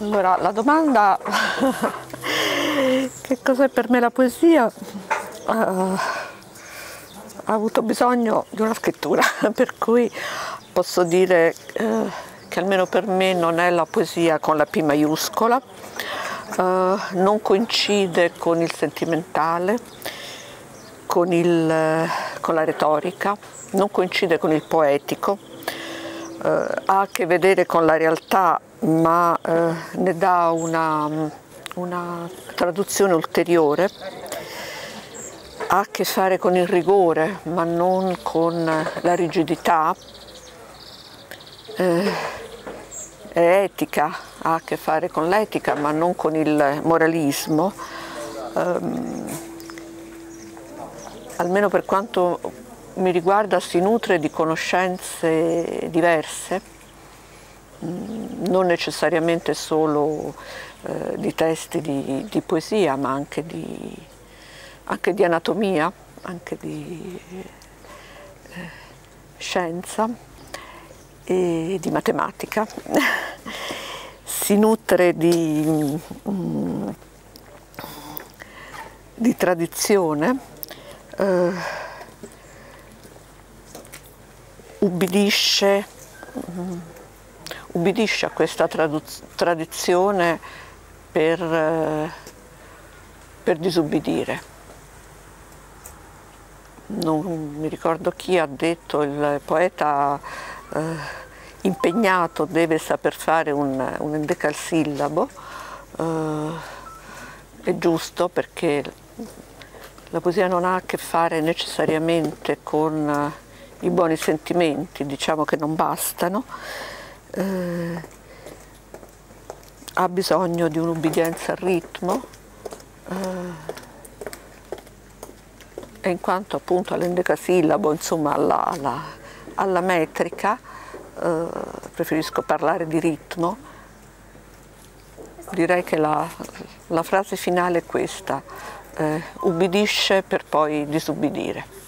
Allora, la domanda che cos'è per me la poesia? Uh, ha avuto bisogno di una scrittura, per cui posso dire uh, che almeno per me non è la poesia con la P maiuscola, uh, non coincide con il sentimentale, con, il, con la retorica, non coincide con il poetico, ha a che vedere con la realtà ma eh, ne dà una, una traduzione ulteriore, ha a che fare con il rigore ma non con la rigidità, eh, è etica, ha a che fare con l'etica ma non con il moralismo, um, almeno per quanto mi riguarda si nutre di conoscenze diverse Mm, non necessariamente solo eh, di testi di, di, poesia, ma anche di, anche di anatomia, anche di eh, scienza e di matematica. si nutre di, mm, di tradizione, eh, ubbidisce mm, ubbidisce a questa tradizione per, eh, per disubbidire. Non mi ricordo chi ha detto, il poeta eh, impegnato deve saper fare un, un endecalsillabo, eh, è giusto perché la poesia non ha a che fare necessariamente con i buoni sentimenti, diciamo che non bastano, eh, ha bisogno di un'ubbidienza al ritmo eh, e in quanto appunto all'endecasillabo, insomma alla, alla, alla metrica, eh, preferisco parlare di ritmo, direi che la, la frase finale è questa, eh, ubbidisce per poi disubbidire.